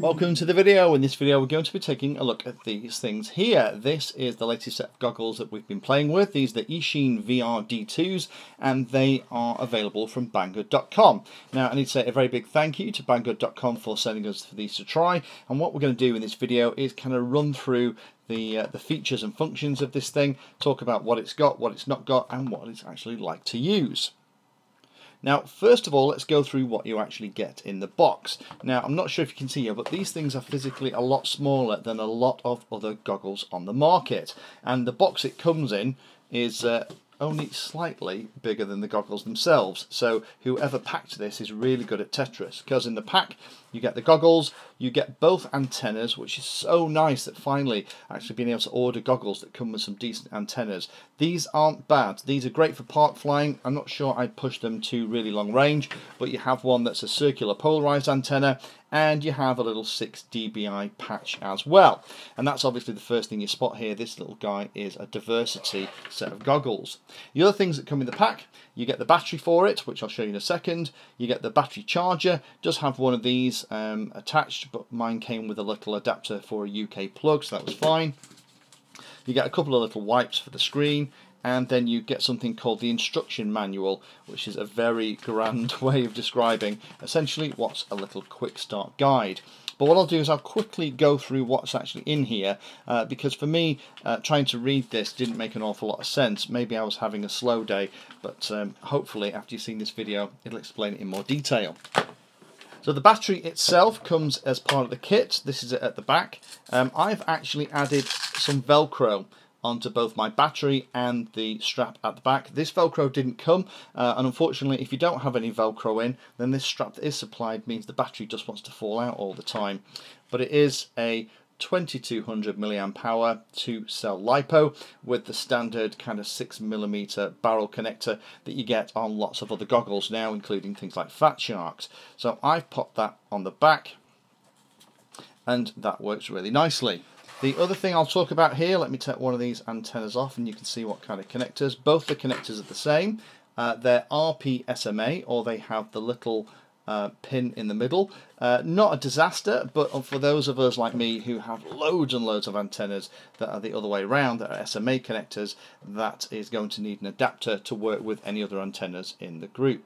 Welcome to the video. In this video we're going to be taking a look at these things here. This is the latest set of goggles that we've been playing with. These are the Eachine VR D2s and they are available from Banggood.com. Now I need to say a very big thank you to Banggood.com for sending us these to try and what we're going to do in this video is kind of run through the, uh, the features and functions of this thing, talk about what it's got, what it's not got and what it's actually like to use. Now, first of all, let's go through what you actually get in the box. Now, I'm not sure if you can see here, but these things are physically a lot smaller than a lot of other goggles on the market. And the box it comes in is uh, only slightly bigger than the goggles themselves. So whoever packed this is really good at Tetris because in the pack you get the goggles, you get both antennas, which is so nice that finally actually being able to order goggles that come with some decent antennas. These aren't bad. These are great for park flying. I'm not sure I'd push them to really long range, but you have one that's a circular polarized antenna and you have a little 6 dBi patch as well. And that's obviously the first thing you spot here. This little guy is a diversity set of goggles. The other things that come in the pack, you get the battery for it, which I'll show you in a second. You get the battery charger, does have one of these um, attached, but mine came with a little adapter for a UK plug, so that was fine. You get a couple of little wipes for the screen, and then you get something called the instruction manual, which is a very grand way of describing essentially what's a little quick start guide. But what I'll do is I'll quickly go through what's actually in here uh, because for me uh, trying to read this didn't make an awful lot of sense. Maybe I was having a slow day but um, hopefully after you've seen this video it'll explain it in more detail. So the battery itself comes as part of the kit. This is it at the back. Um, I've actually added some Velcro onto both my battery and the strap at the back. This Velcro didn't come, uh, and unfortunately if you don't have any Velcro in, then this strap that is supplied means the battery just wants to fall out all the time. But it is a 2200 milliamp hour two cell lipo with the standard kind of 6 millimeter barrel connector that you get on lots of other goggles now including things like Fat Sharks so I've popped that on the back and that works really nicely the other thing I'll talk about here, let me take one of these antennas off and you can see what kind of connectors. Both the connectors are the same. Uh, they're RP-SMA or they have the little uh, pin in the middle. Uh, not a disaster, but for those of us like me who have loads and loads of antennas that are the other way around, that are SMA connectors, that is going to need an adapter to work with any other antennas in the group.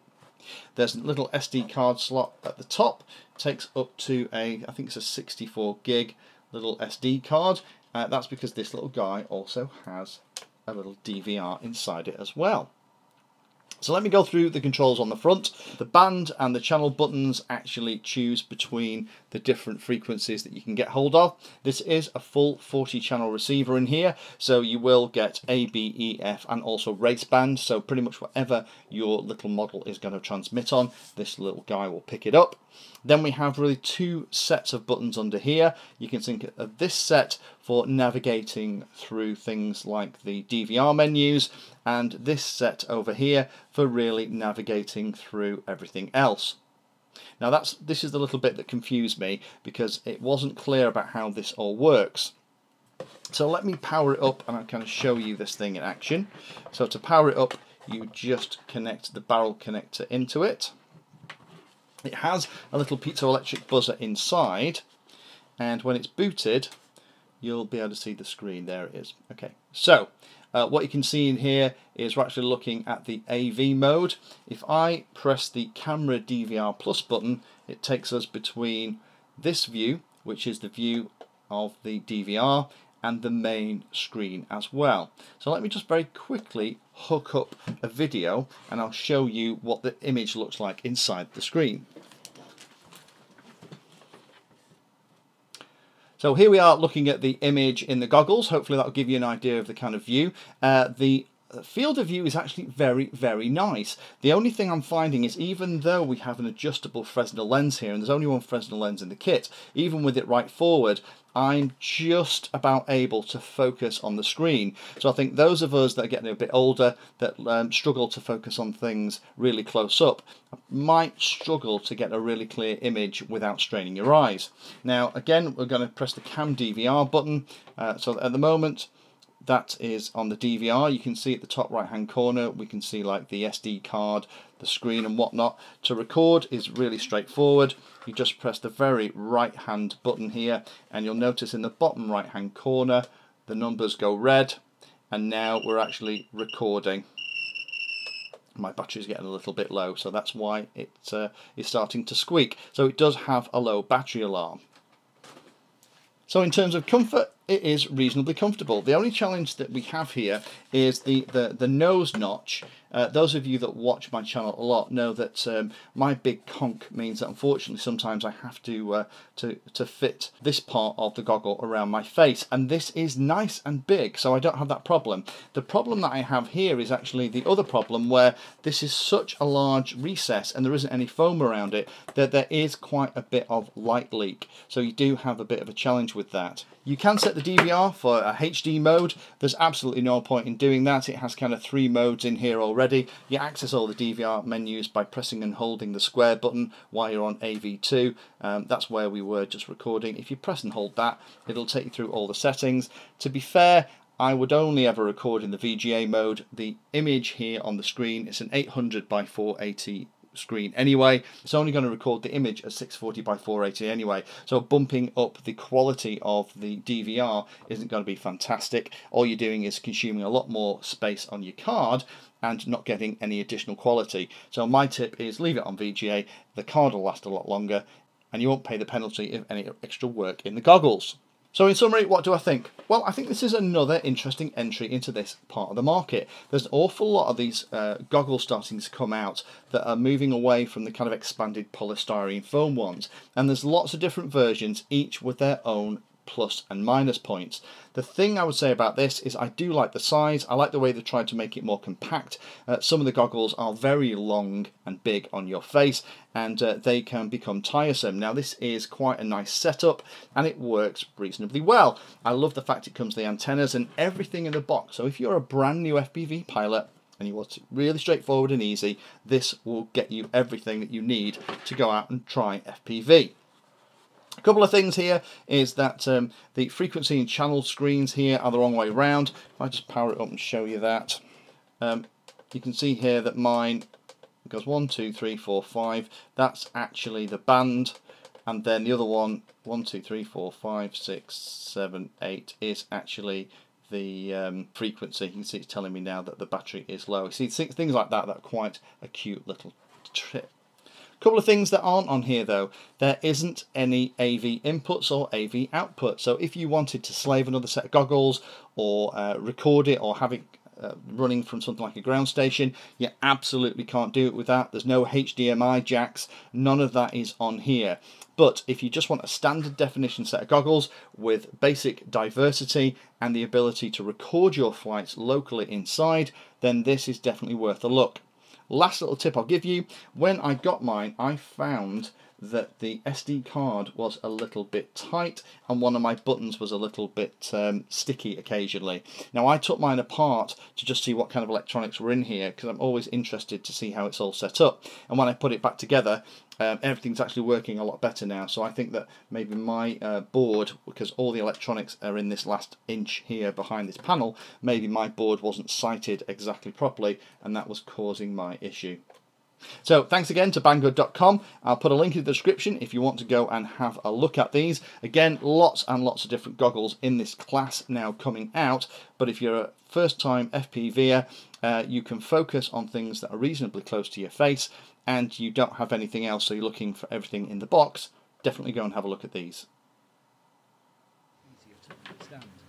There's a little SD card slot at the top, takes up to a, I think it's a 64 gig little SD card. Uh, that's because this little guy also has a little DVR inside it as well. So let me go through the controls on the front. The band and the channel buttons actually choose between the different frequencies that you can get hold of. This is a full 40 channel receiver in here, so you will get A, B, E, F and also race band, so pretty much whatever your little model is going to transmit on, this little guy will pick it up. Then we have really two sets of buttons under here. You can think of this set for navigating through things like the DVR menus and this set over here for really navigating through everything else. Now that's this is the little bit that confused me because it wasn't clear about how this all works. So let me power it up and I'll kind of show you this thing in action. So to power it up you just connect the barrel connector into it. It has a little piezoelectric buzzer inside and when it's booted you'll be able to see the screen. There it is. Okay, so uh, what you can see in here is we're actually looking at the AV mode. If I press the camera DVR plus button, it takes us between this view, which is the view of the DVR, and the main screen as well. So let me just very quickly hook up a video and I'll show you what the image looks like inside the screen. So here we are looking at the image in the goggles. Hopefully that will give you an idea of the kind of view. Uh, the field of view is actually very, very nice. The only thing I'm finding is even though we have an adjustable Fresnel lens here, and there's only one Fresnel lens in the kit, even with it right forward, I'm just about able to focus on the screen. So I think those of us that are getting a bit older, that um, struggle to focus on things really close up, might struggle to get a really clear image without straining your eyes. Now again, we're going to press the Cam DVR button. Uh, so at the moment, that is on the DVR. You can see at the top right hand corner, we can see like the SD card, the screen and whatnot. To record is really straightforward. You just press the very right hand button here and you'll notice in the bottom right hand corner the numbers go red and now we're actually recording my battery's getting a little bit low so that's why it uh, is starting to squeak so it does have a low battery alarm so in terms of comfort, it is reasonably comfortable. The only challenge that we have here is the, the, the nose notch. Uh, those of you that watch my channel a lot know that um, my big conch means that unfortunately sometimes I have to, uh, to, to fit this part of the goggle around my face and this is nice and big so I don't have that problem. The problem that I have here is actually the other problem where this is such a large recess and there isn't any foam around it that there is quite a bit of light leak so you do have a bit of a challenge with that. You can set the DVR for a HD mode. There's absolutely no point in doing that. It has kind of three modes in here already. You access all the DVR menus by pressing and holding the square button while you're on AV2. Um, that's where we were just recording. If you press and hold that, it'll take you through all the settings. To be fair, I would only ever record in the VGA mode. The image here on the screen is an 800 by 480 screen anyway. It's only going to record the image at 640 by 480 anyway. So bumping up the quality of the DVR isn't going to be fantastic. All you're doing is consuming a lot more space on your card and not getting any additional quality. So my tip is leave it on VGA. The card will last a lot longer and you won't pay the penalty of any extra work in the goggles. So in summary, what do I think? Well, I think this is another interesting entry into this part of the market. There's an awful lot of these uh, goggles starting to come out that are moving away from the kind of expanded polystyrene foam ones. And there's lots of different versions, each with their own plus and minus points. The thing I would say about this is I do like the size, I like the way they tried to make it more compact. Uh, some of the goggles are very long and big on your face and uh, they can become tiresome. Now this is quite a nice setup and it works reasonably well. I love the fact it comes with the antennas and everything in the box. So if you're a brand new FPV pilot and you want it really straightforward and easy, this will get you everything that you need to go out and try FPV. A couple of things here is that um, the frequency and channel screens here are the wrong way around. If I just power it up and show you that, um, you can see here that mine goes one, two, three, four, five. That's actually the band, and then the other one, one, two, three, four, five, six, seven, eight, is actually the um, frequency. You can see it's telling me now that the battery is low. You See things like that. That are quite a cute little trip couple of things that aren't on here though. There isn't any AV inputs or AV output. So if you wanted to slave another set of goggles or uh, record it or have it uh, running from something like a ground station, you absolutely can't do it with that. There's no HDMI jacks, none of that is on here. But if you just want a standard definition set of goggles with basic diversity and the ability to record your flights locally inside, then this is definitely worth a look. Last little tip I'll give you, when I got mine, I found that the SD card was a little bit tight and one of my buttons was a little bit um, sticky occasionally. Now I took mine apart to just see what kind of electronics were in here because I'm always interested to see how it's all set up and when I put it back together um, everything's actually working a lot better now so I think that maybe my uh, board because all the electronics are in this last inch here behind this panel maybe my board wasn't sighted exactly properly and that was causing my issue. So thanks again to Banggood.com. I'll put a link in the description if you want to go and have a look at these. Again, lots and lots of different goggles in this class now coming out, but if you're a first time FPVer, uh, you can focus on things that are reasonably close to your face and you don't have anything else, so you're looking for everything in the box, definitely go and have a look at these.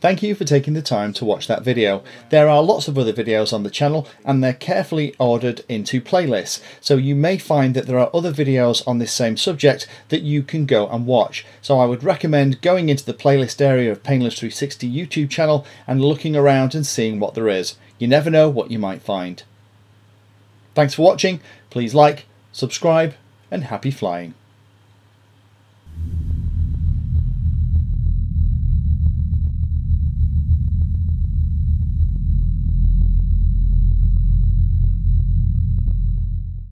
Thank you for taking the time to watch that video. There are lots of other videos on the channel and they're carefully ordered into playlists, so you may find that there are other videos on this same subject that you can go and watch. So I would recommend going into the playlist area of Painless 360 YouTube channel and looking around and seeing what there is. You never know what you might find. Thanks for watching, please like, subscribe and happy flying.